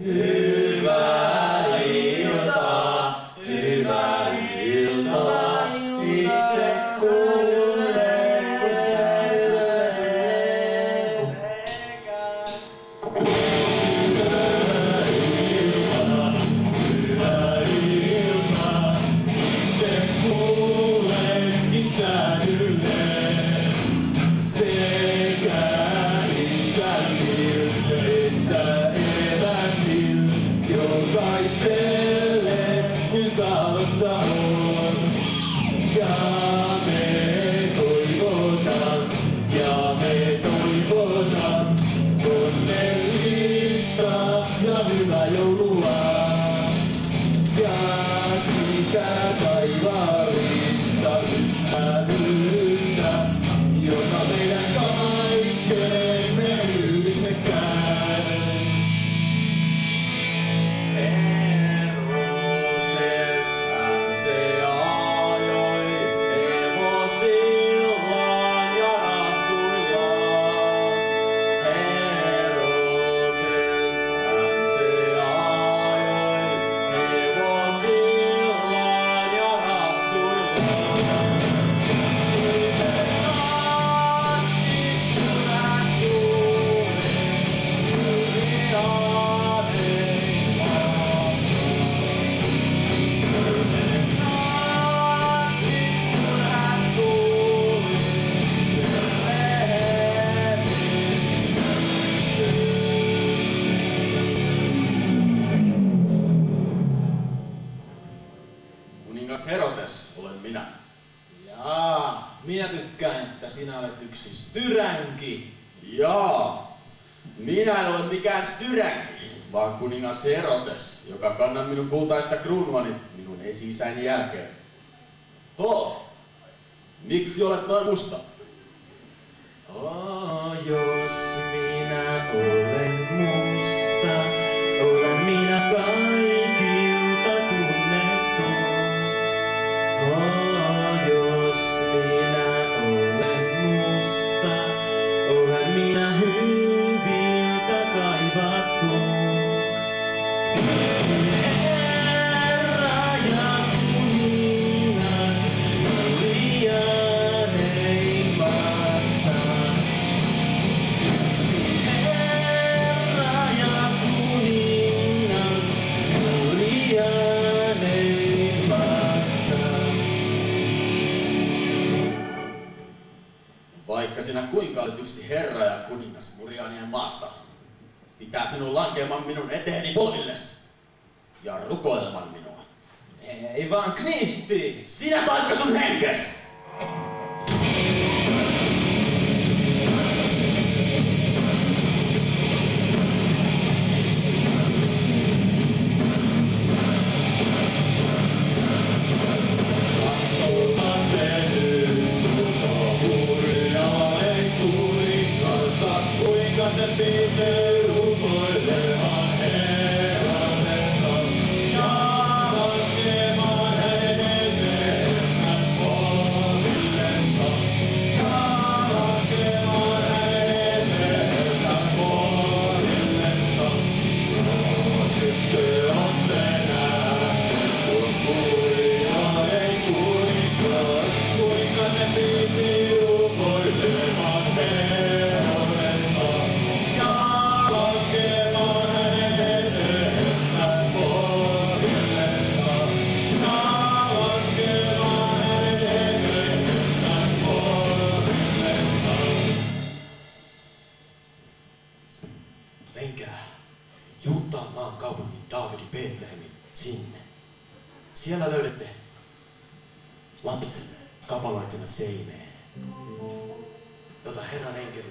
Yeah. Minä tykkään, että sinä olet yksi styränki. Jaa, minä en ole mikään styränki, vaan kuningas Herodes, joka kannan minun kultaista kruunuani niin minun esi jälkeen. Ho, miksi olet noin musta? Oh, joo. vaikka sinä kuinka olet yksi herra ja kuningas Murianien maasta. Pitää sinun lankeamaan minun eteeni polvilles ja rukoilemaan minua. Ei vaan knihti! Sinä taikka sun henkes!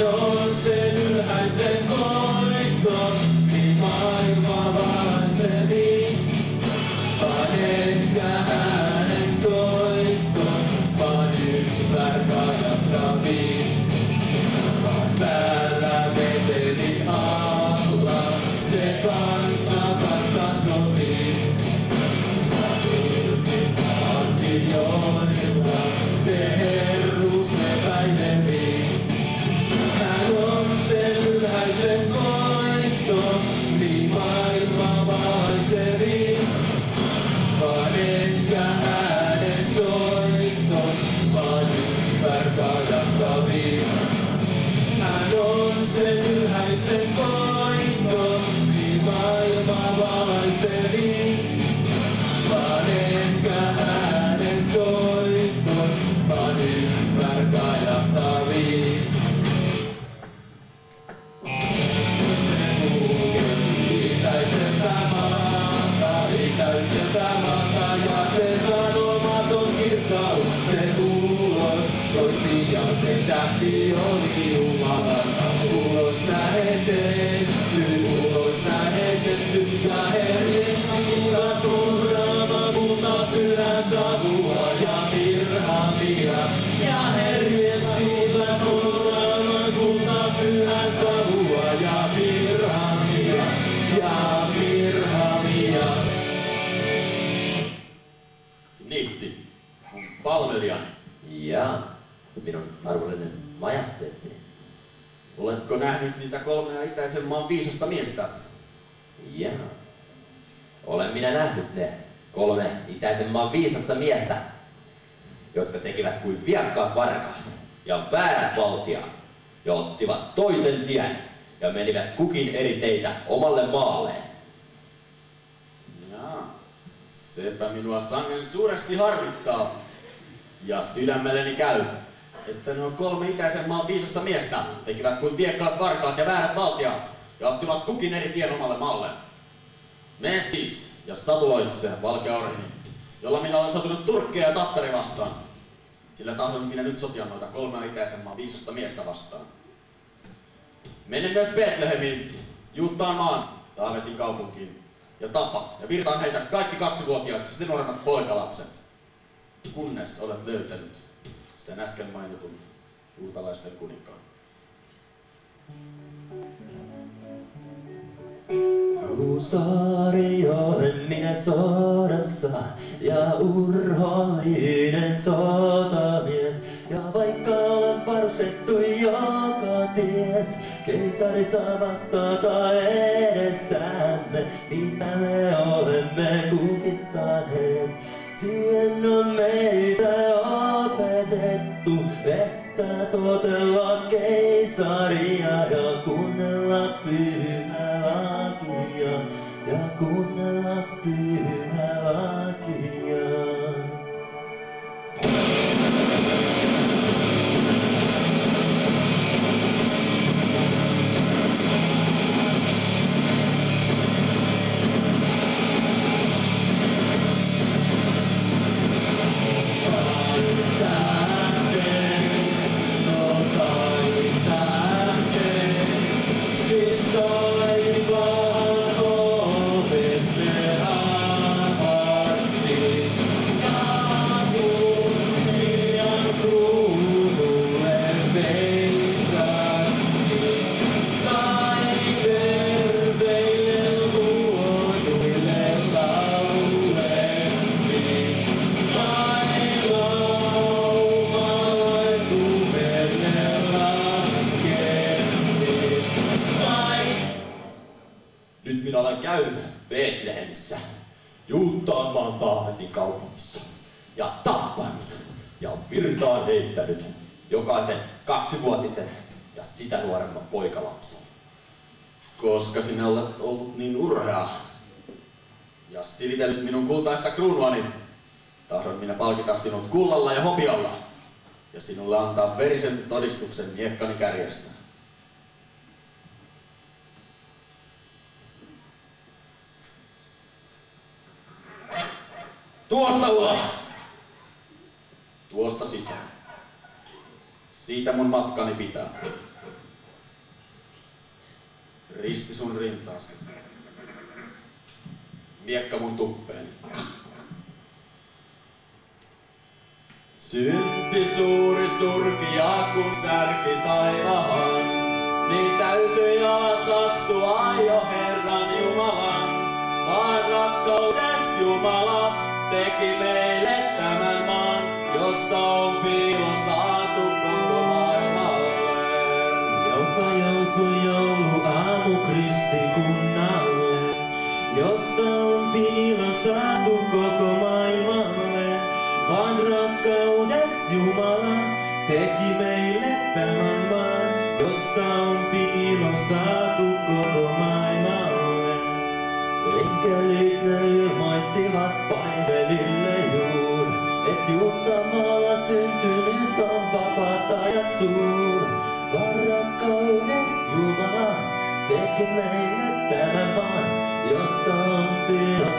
Oh. Palvelijani. Ja minun arvollinen majesteettini. Oletko nähnyt niitä kolmea itäisen maan viisasta miestä? Ja olen minä nähnyt ne kolme itäisen maan viisasta miestä, jotka tekivät kuin viakkaat varkaat ja väärät valtiaat ja ottivat toisen tien ja menivät kukin eri teitä omalle maalleen. Jaa, sepä minua sangen suuresti harmittaa. Ja sydämelleni käy, että nuo kolme itäisen maan viisasta miestä tekivät kuin viekkaat varkaat ja väärät valtiaat ja ottivat kukin eri tien omalle maalle. Mene siis ja satuloitse valkeaureni, jolla minä olen sotunut Turkkeja ja Tattari vastaan. Sillä tahdon minä nyt sotia noita kolmea itäisen maan viisasta miestä vastaan. Mene myös Betlehemiin, Juuttaan maan, Taavetin kaupunkiin, ja tapa, ja virtaan heitä kaikki kaksivuotiaat ja sitten nuoremmat poikalapset, kunnes olet löytänyt sen äsken mainitun juutalaisten kuninkaan. Huusaari olen minä sodassa ja urhollinen sotamies. Ja vaikka olen varustettu joka ties, keisari saa vastata edestämme, mitä me olemme kukistaneet. Siihen on meitä opetettu, että totellaan keisaria jokaisen kaksivuotisen ja sitä nuoremman poikalapsen. Koska sinä olet ollut niin urhea ja silitellyt minun kultaista kruunuani, tahdon minä palkita sinut kullalla ja hopialla ja sinulle antaa verisen todistuksen miekkani kärjestä. Tuosta ulos! Tuosta sisään. Siitä mun matkani pitää. Risti sun rintaasi. Miekka mun tuppeeni. Synti suuri surkia kun särki taivaan, niin täytyi alas astua jo Herran Jumalan. Vaan rakkaudesta Jumala teki meille tämän maan, josta on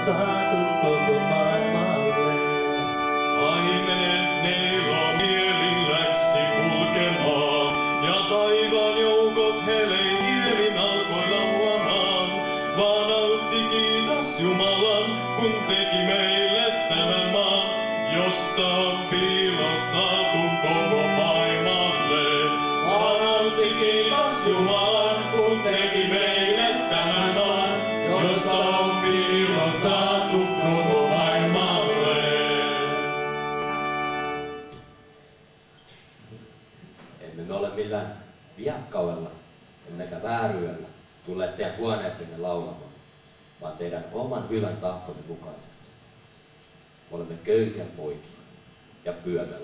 saatu koko maailmalle. Aimenen neilo mielilläksi kulkemaan, ja taivaan joukot helein kielin alkoi laulamaan. Vaan nautti kiitos Jumalan, kun teki meille tämän maan, josta on piilossa saatu koko maailmalle. Vaan nautti kiitos Jumalan. Tahtonne mukaisesti. Olemme köyhiä poikia ja pyömme